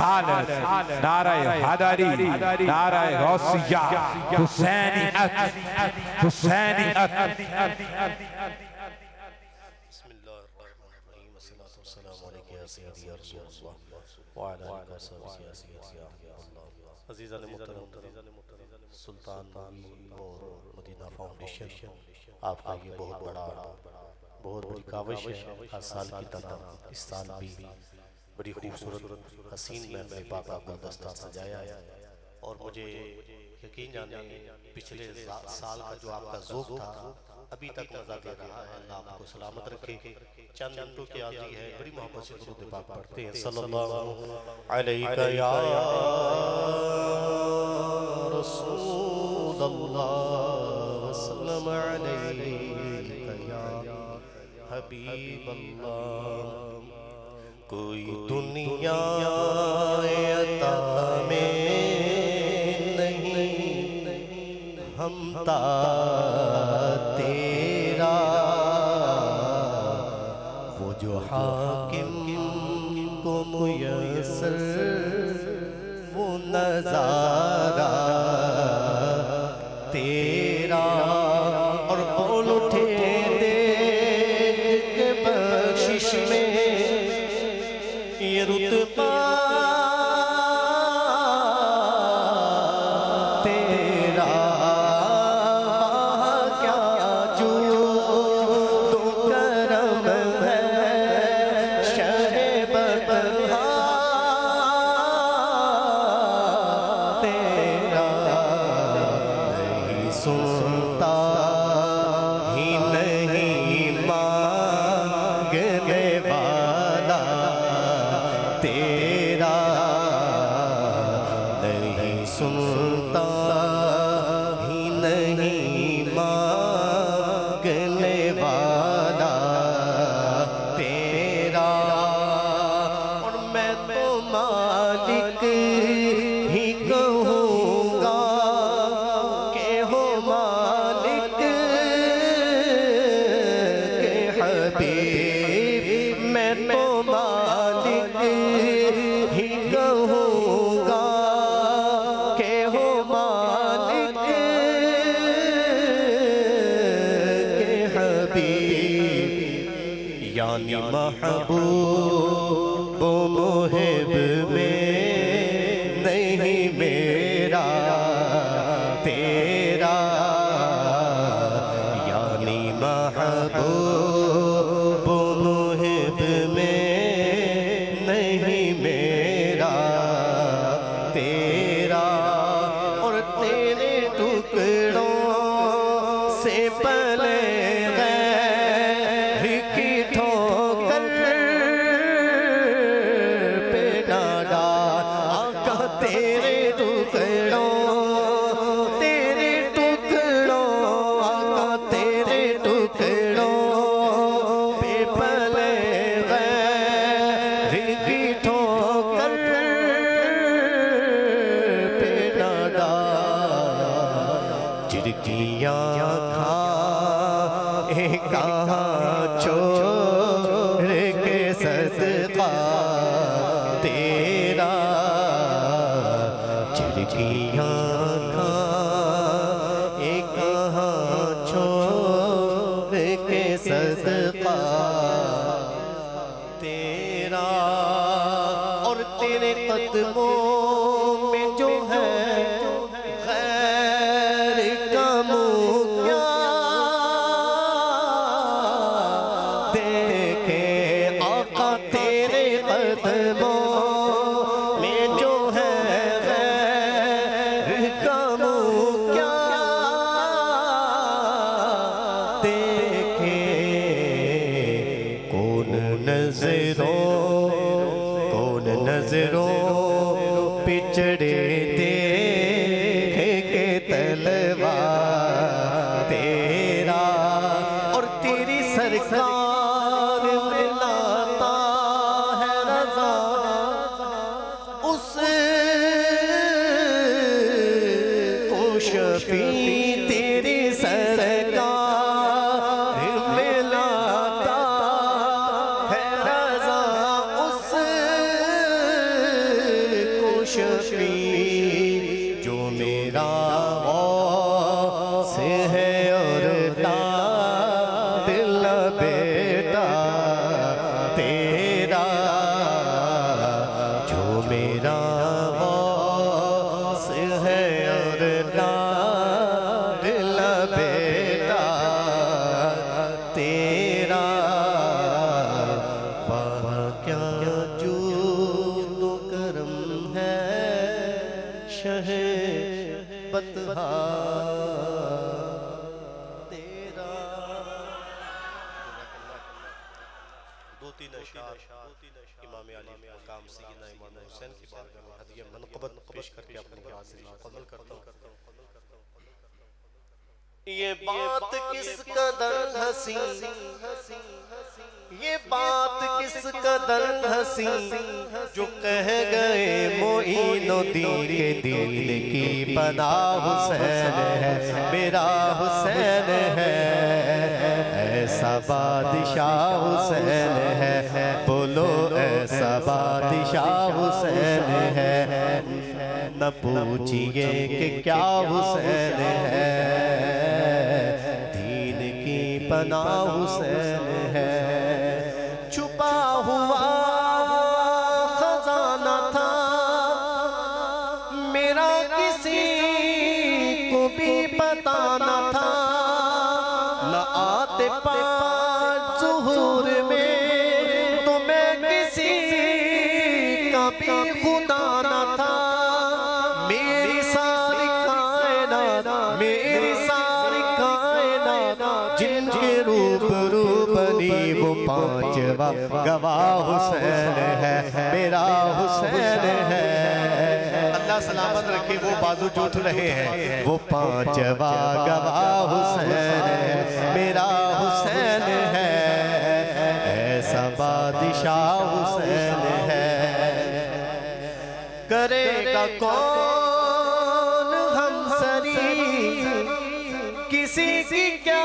رسالت نعرہ حدری نعرہ غوثیہ حسینیت حسینیت بسم اللہ الرحمن الرحیم الصلاة والسلام علیکم یا سیدی یا رسول اللہ وعلا علیکم صحبہ یا سیدی یا اللہ عزیزان محترم سلطان اور مدینہ فاؤنڈیشن آپ کا یہ بہت بڑا، بہت بڑی کاوش ہے ہر سال کی طرح. اس سال بھی بڑی خوبصورت حسین میں میں محفل پاکا گلدستہ سجایا ہے اور مجھے یقین جانے پچھلے سال کا جو آپ کا ذوق تھا، ابھی تک مزہ دے رہا ہے۔ اللہ آپ کو سلامت رکھے۔ چند منٹوں کی آجی ہے۔ بڑی محبت سے درود پاک پڑھتے ہیں۔ صلی اللہ علیہ یا رسول اللہ۔ وسلم علیہ یا حبیب اللہ۔ کوئی دنیا عطا میں نہیں ہم تا سنتا ہی نہیں مانگنے والا، تیرا۔ اور میں تو مالک ہی کہوں گا کہ ہو مالک کے حبیب۔ سے پلے تیرا چڑکیاں نظروں، کون نظروں پچڑے دیکھ کے تلوار تیرا اور تیری سرکار میں لاتا ہے رضا۔ اس کو شفیع غوث ہے اور دل بیٹا تیرا جو میرا غوث ہے اور دل بیٹا تیرا وہاں کیا جود کرم ہے شہ بتہا پیش کر کے اپنی حاضری مکمل کرتا ہوں۔ یہ بات کس قدر ہنسی، یہ بات کس قدر ہنسی جو کہہ گئے معین و دین کے دین کی پناہ حسین ہے، میرا حسین ہے۔ ایسا بادشاہ حسین ہے، بولو ایسا بادشاہ۔ نہ پوچھئے کہ کیا حسین ہے۔ دین کی پناہ حسین میری ساری کائنات جن کے روپ روپ بنی وہ پانچواں گواہ حسین ہے میرا حسین ہے۔ اللہ سلامت رکھے وہ بازو جوٹ رہے ہیں۔ وہ پانچواں گواہ حسین ہے میرا حسین ہے۔ ایسا بادشاہ حسین ہے۔ کرے گا کون کسی کی کیا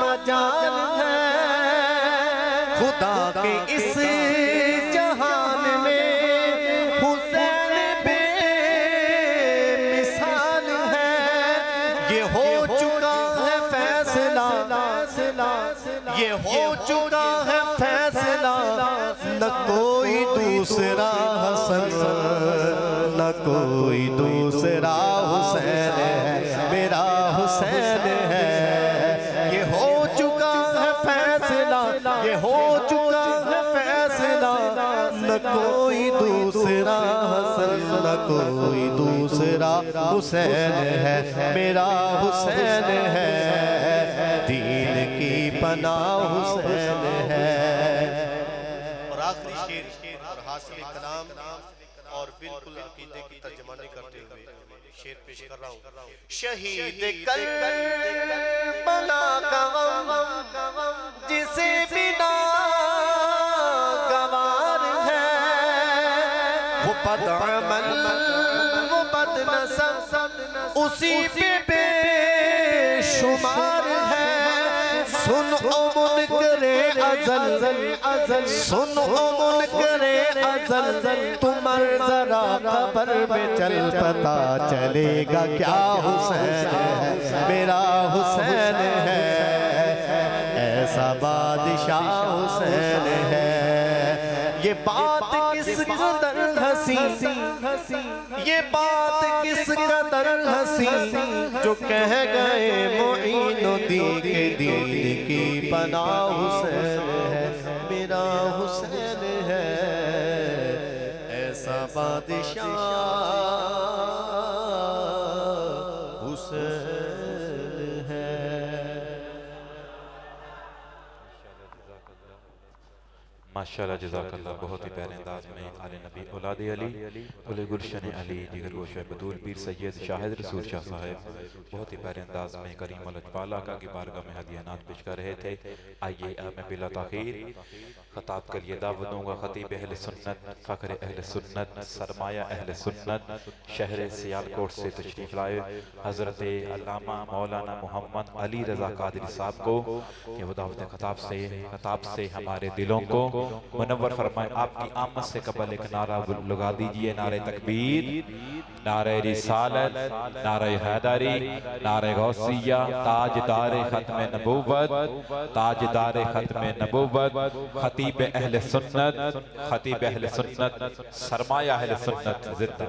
مجال ہے؟ خدا کے اس جہان میں حسین بے مثال ہے۔ یہ ہو چکا ہے فیصلہ۔ یہ ہو چکا ہے فیصلہ۔ نہ کوئی دوسرا حسن، نہ کوئی دوسرا حسین۔ ہے حسین ہے۔ یہ ہو چکا ہے فیصلہ۔ یہ ہو چکا ہے فیصلہ۔ نہ کوئی دوسرا حسن، نہ کوئی دوسرا حسین ہے۔ میرا حسین ہے۔ دین کی پناہ حسین ہے۔ اور آخری شیر اور حاصل کلام اور بالکل عقیدے کی ترجمانی کرتے ہوئے۔ شیر پیش کر رہا ہوں۔ شہید کربلا کا غم جسے بنا گوار ہے۔ وہ بد عمل وہ بد نصب اسی پہ بے شمار ہے۔ سن او منکر ازل سن او منکر ازل۔ تمہر ذرا خبر میں چل پتا چلے گا کیا حسین ہے، میرا حسین ہے۔ ایسا بادشاہ حسین ہے۔ یہ بات کس قدر ہنسی یہ بات کس قدر ہنسی جو کہہ گئے معین و دین کے دین کی پناہ حسین ہے۔ ایسا ماشاءاللہ جزاک اللہ، بہت ہی پیارے انداز میں آل نبی اولاد علی علی گلشن علی جگر گوشہ بدول پیر سید شاہد رسول شاہ صاحب۔ بہت ہی پیارے انداز میں کریم الجبال آقا کی بارگاہ میں ہدیانات پیش کر رہے تھے۔ آئیے میں بلا تاخیر، خطاب کے لیے دعوت دوں گا خطیب اہل سنت، فخر اہل سنت، سرمایہ اہل سنت، شہر سیالکوٹ سے تشریف لائے حضرت علامہ مولانا محمد علی رضا قادری صاحب کو، کہ وہ دعوت خطاب سے خطاب سے ہمارے دلوں کو منور فرمائیں آپ کی آمد سے قبل ایک نعرہ لگا دیجیے، نعرہ تکبیر، نعرہ رسالت، نعرہ حیداری نعرہ غوثیہ، تاجدار ختم نبوت، تاجدار ختم نبوت، خطیب اہل سنت، خطیب اہل سنت، سرمایہ اہل سنت، زندہ۔